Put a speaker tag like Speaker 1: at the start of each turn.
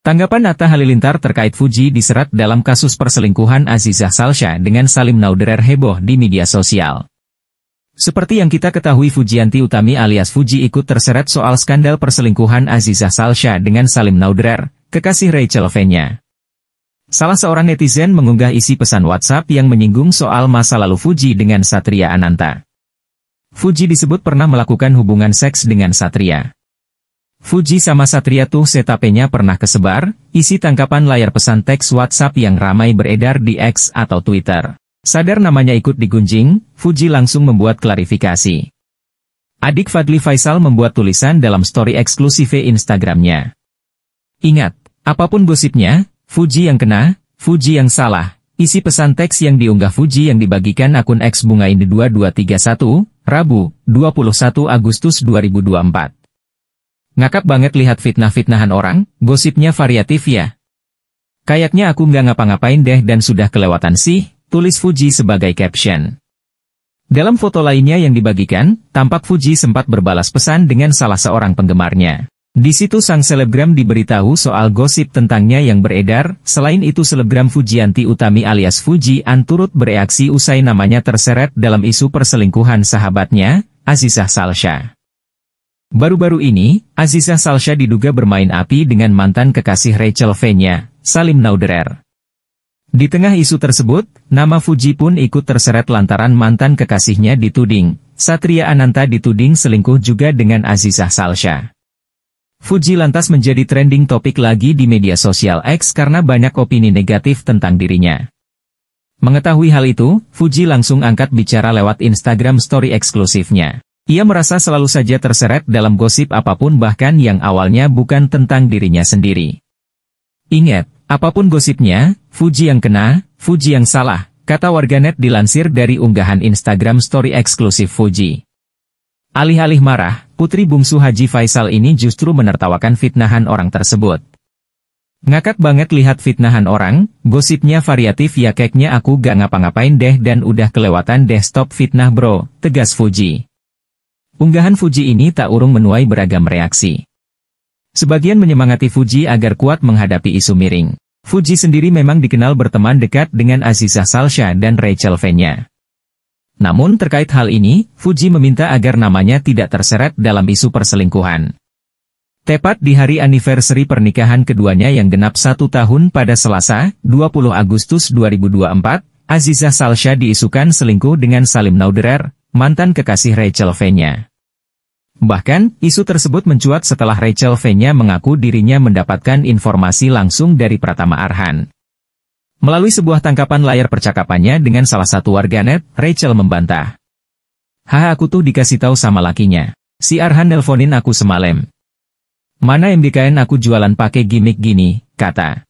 Speaker 1: Tanggapan Atta Halilintar terkait Fuji diserat dalam kasus perselingkuhan Azizah Salsha dengan Salim Nauderer heboh di media sosial. Seperti yang kita ketahui Fujianti Utami alias Fuji ikut terseret soal skandal perselingkuhan Azizah Salsha dengan Salim Nauderer, kekasih Rachel V-nya. Salah seorang netizen mengunggah isi pesan WhatsApp yang menyinggung soal masa lalu Fuji dengan Satria Ananta. Fuji disebut pernah melakukan hubungan seks dengan Satria. Fuji sama Satria tuh setapenya pernah kesebar, isi tangkapan layar pesan teks WhatsApp yang ramai beredar di X atau Twitter. Sadar namanya ikut digunjing, Fuji langsung membuat klarifikasi. Adik Fadli Faisal membuat tulisan dalam story eksklusif Instagramnya. Ingat, apa pun gosipnya, Fuji yang kena, Fuji yang salah. Isi pesan teks yang diunggah Fuji yang dibagikan akun X Bunga Indi 2231, Rabu, 21 Agustus 2024. Ngakak banget lihat fitnah-fitnahan orang, gosipnya variatif ya. Kayaknya aku nggak ngapa-ngapain deh dan sudah kelewatan sih, tulis Fuji sebagai caption. Dalam foto lainnya yang dibagikan, tampak Fuji sempat berbalas pesan dengan salah seorang penggemarnya. Di situ sang selebgram diberitahu soal gosip tentangnya yang beredar, selain itu selebgram Fujianti Utami alias Fuji An turut bereaksi usai namanya terseret dalam isu perselingkuhan sahabatnya, Azizah Salsha. Baru-baru ini, Aziza Salsha diduga bermain api dengan mantan kekasih Rachel V-nya, Salim Nauderer. Di tengah isu tersebut, nama Fuji pun ikut terseret lantaran mantan kekasihnya dituding. Satria Ananta dituding selingkuh juga dengan Aziza Salsha. Fuji lantas menjadi trending topik lagi di media sosial X karena banyak opini negatif tentang dirinya. Mengetahui hal itu, Fuji langsung angkat bicara lewat Instagram story eksklusifnya. Ia merasa selalu saja terseret dalam gosip apa pun bahkan yang awalnya bukan tentang dirinya sendiri. Ingat, apa pun gosipnya, Fuji yang kena, Fuji yang salah, kata warganet dilansir dari unggahan Instagram story eksklusif Fuji. Alih-alih marah, putri bungsu Haji Faisal ini justru menertawakan fitnahan orang tersebut. Ngakak banget lihat fitnahan orang, gosipnya variatif ya keknya aku gak ngapa-ngapain deh dan udah kelewatan deh stop fitnah bro, tegas Fuji. Unggahan Fuji ini tak urung menuai beragam reaksi. Sebagian menyemangati Fuji agar kuat menghadapi isu miring. Fuji sendiri memang dikenal berteman dekat dengan Azizah Salsha dan Rachel V-nya. Namun terkait hal ini, Fuji meminta agar namanya tidak terseret dalam isu perselingkuhan. Tepat di hari anniversary pernikahan keduanya yang genap satu tahun pada Selasa, 20 Agustus 2024, Azizah Salsha diisukan selingkuh dengan Salim Nauderer, mantan kekasih Rachel V-nya. Bahkan, isu tersebut mencuat setelah Rachel V-nya mengaku dirinya mendapatkan informasi langsung dari Pratama Arhan. Melalui sebuah tangkapan layar percakapannya dengan salah satu warganet, Rachel membantah. Haha aku tuh dikasih tahu sama lakinya. Si Arhan nelponin aku semalam. Mana MBKN aku jualan pakai gimmick gini, kata.